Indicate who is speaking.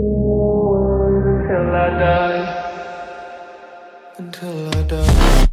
Speaker 1: Until I die. Until I die.